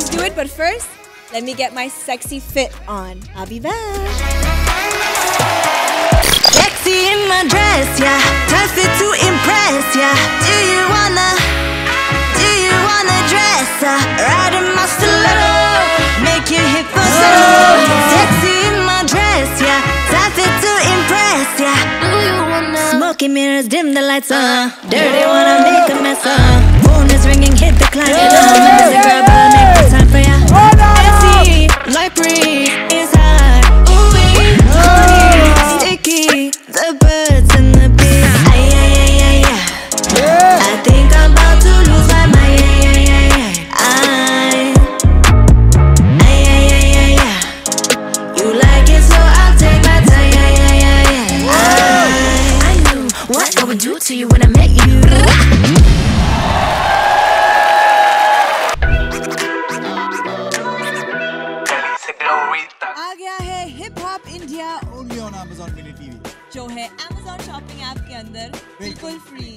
let's do it. But first, let me get my sexy fit on. I'll be back. Sexy in my dress, yeah. Time fit to impress, yeah. Do you wanna, do you wanna dress up? Ride in my stiletto, make your hip settle. Sexy in my dress, yeah. Time fit to impress, yeah. Do you wanna? Smoky mirrors, dim the lights, uh. Dirty wanna make a mess, uh. What I would do to you when I met you. गया है hip hop India only on Amazon Mini TV. जो है Amazon shopping app के अंदर बिल्कुल। Free